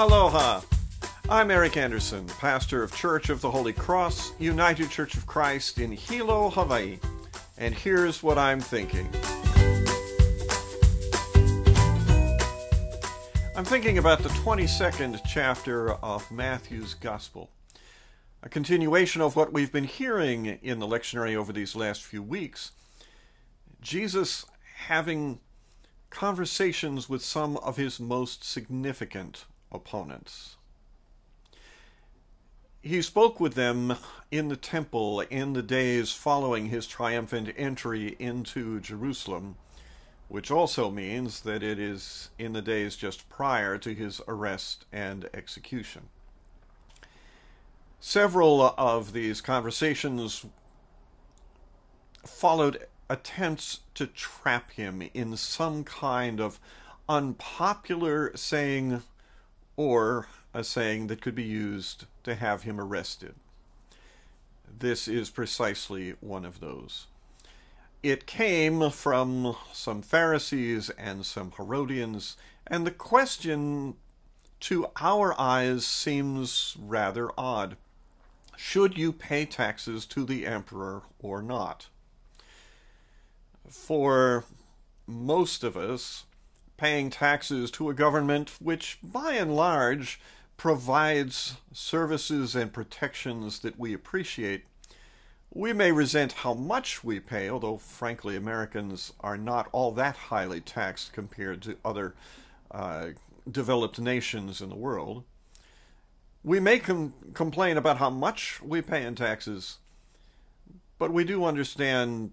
Aloha. I'm Eric Anderson, pastor of Church of the Holy Cross, United Church of Christ in Hilo, Hawaii. And here's what I'm thinking. I'm thinking about the 22nd chapter of Matthew's Gospel, a continuation of what we've been hearing in the lectionary over these last few weeks. Jesus having conversations with some of his most significant opponents. He spoke with them in the temple in the days following his triumphant entry into Jerusalem, which also means that it is in the days just prior to his arrest and execution. Several of these conversations followed attempts to trap him in some kind of unpopular saying or a saying that could be used to have him arrested. This is precisely one of those. It came from some Pharisees and some Herodians, and the question to our eyes seems rather odd. Should you pay taxes to the emperor or not? for most of us, paying taxes to a government which, by and large, provides services and protections that we appreciate, we may resent how much we pay, although frankly, Americans are not all that highly taxed compared to other uh, developed nations in the world. We may com- complain about how much we pay in taxes, but we do understand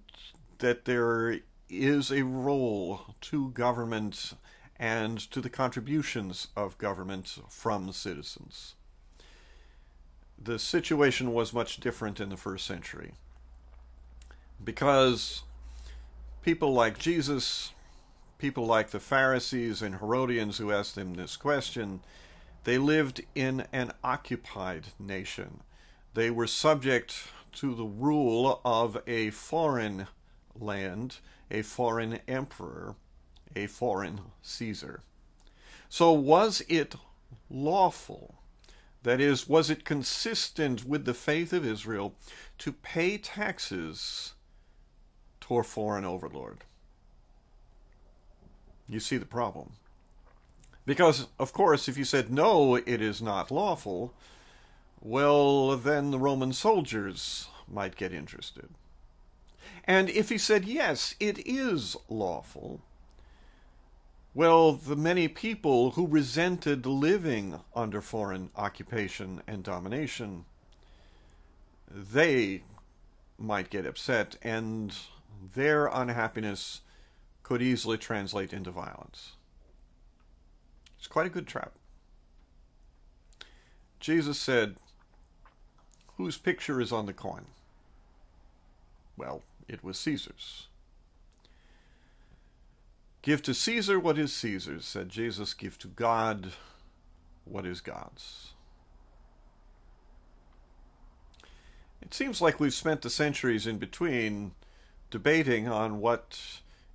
that there is a role to government and to the contributions of government from citizens. The situation was much different in the first century because people like Jesus, people like the Pharisees and Herodians who asked him this question, they lived in an occupied nation. They were subject to the rule of a foreign land a foreign emperor, a foreign Caesar. So, was it lawful? That is, was it consistent with the faith of Israel to pay taxes to a foreign overlord? You see the problem. Because, of course, if you said no, it is not lawful, well, then the Roman soldiers might get interested. And if he said, yes, it is lawful, well, the many people who resented living under foreign occupation and domination, they might get upset, and their unhappiness could easily translate into violence. It's quite a good trap. Jesus said, Whose picture is on the coin? Well, it was Caesar's. Give to Caesar what is Caesar's, said Jesus. Give to God what is God's. It seems like we've spent the centuries in between debating on what,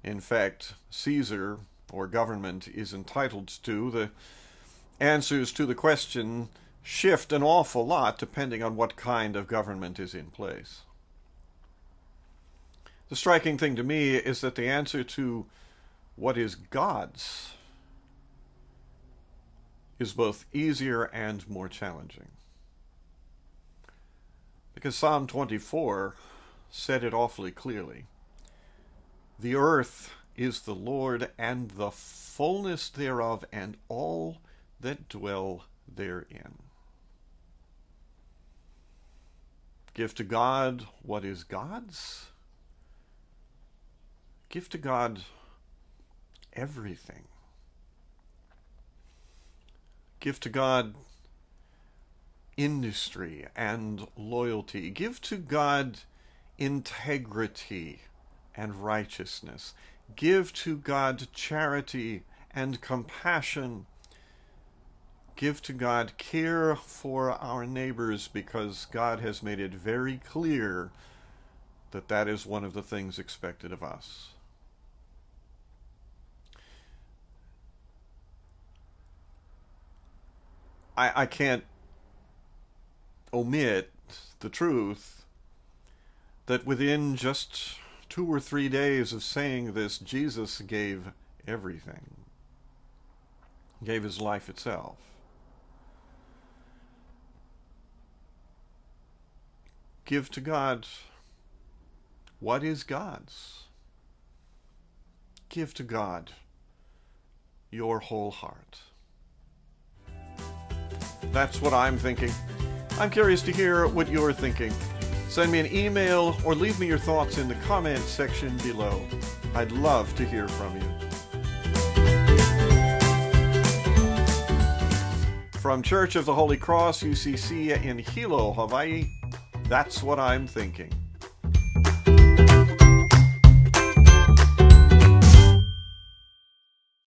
in fact, Caesar or government is entitled to. The answers to the question shift an awful lot depending on what kind of government is in place. The striking thing to me is that the answer to what is God's is both easier and more challenging. Because Psalm 24 said it awfully clearly. The earth is the Lord and the fullness thereof and all that dwell therein. Give to God what is God's Give to God everything. Give to God industry and loyalty. Give to God integrity and righteousness. Give to God charity and compassion. Give to God care for our neighbors because God has made it very clear that that is one of the things expected of us. I, I can't omit the truth that within just two or three days of saying this, Jesus gave everything, gave his life itself. Give to God what is God's. Give to God your whole heart. That's what I'm thinking. I'm curious to hear what you're thinking. Send me an email or leave me your thoughts in the comments section below. I'd love to hear from you. From Church of the Holy Cross, UCC in Hilo, Hawaii, that's what I'm thinking.